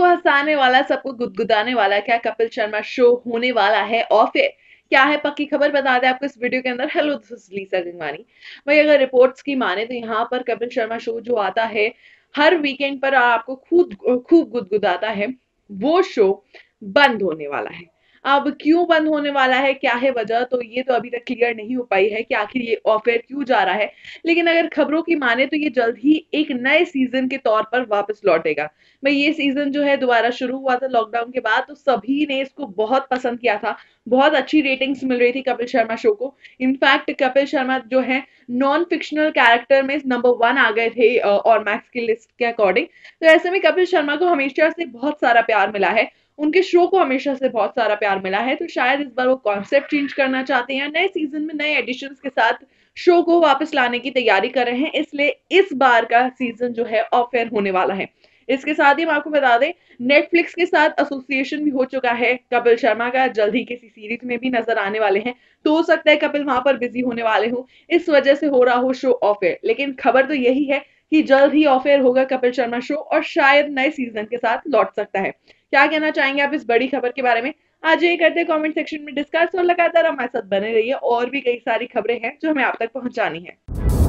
सबको हंसाने वाला सबको गुदगुदाने वाला, क्या कपिल शर्मा शो होने वाला है? और फिर क्या है पक्की खबर बता दें आपको इस वीडियो के अंदर? हेलो लीसा गंगवानी भाई अगर रिपोर्ट्स की माने तो यहाँ पर कपिल शर्मा शो जो आता है, हर वीकेंड पर आपको खूब खूब गुदगुदाता है, वो शो बंद होने वाला है। अब क्यों बंद होने वाला है? क्या है वजह? तो ये तो अभी तक क्लियर नहीं हो पाई है कि आखिर ये ऑफ़र क्यों जा रहा है। लेकिन अगर खबरों की माने तो ये जल्द ही एक नए सीज़न के तौर पर वापस लौटेगा। भाई, ये सीज़न जो है दोबारा शुरू हुआ था लॉकडाउन के बाद तो सभी ने इसको बहुत पसंद किया था। बहुत अच्छी रेटिंग्स मिल रही थी कपिल शर्मा शो को। इनफैक्ट कपिल शर्मा जो है नॉन फिक्शनल कैरेक्टर में नंबर वन आ गए थे और मैक्स की लिस्ट के अकॉर्डिंग तो ऐसे में कपिल शर्मा को हमेशा से बहुत सारा प्यार मिला है। उनके शो को हमेशा से बहुत सारा प्यार मिला है तो शायद इस बार वो कॉन्सेप्ट चेंज करना चाहते हैं, नए सीज़न में नए एडिशन के साथ शो को वापस लाने की तैयारी कर रहे हैं, इसलिए इस बार का सीज़न जो है ऑफ़ एयर होने वाला है। इसके साथ ही हम आपको बता दें नेटफ्लिक्स के साथ एसोसिएशन भी हो चुका है, कपिल शर्मा का जल्द ही किसी सीरीज़ में भी नज़र आने वाले हैं तो हो सकता है कपिल वहाँ पर बिज़ी होने वाले हो, इस वजह से हो रहा हो शो ऑफ़ एयर लेकिन खबर तो यही है कि जल्द ही ऑफ़ एयर होगा कपिल शर्मा शो और शायद नए सीज़न के साथ लौट सकता है। क्या कहना चाहेंगे आप इस बड़ी खबर के बारे में? आज ये करते हैं कमेंट सेक्शन में डिस्कस और लगातार हमारे साथ बने रहिए। और भी कई सारी खबरें हैं जो हमें आप तक पहुंचानी है।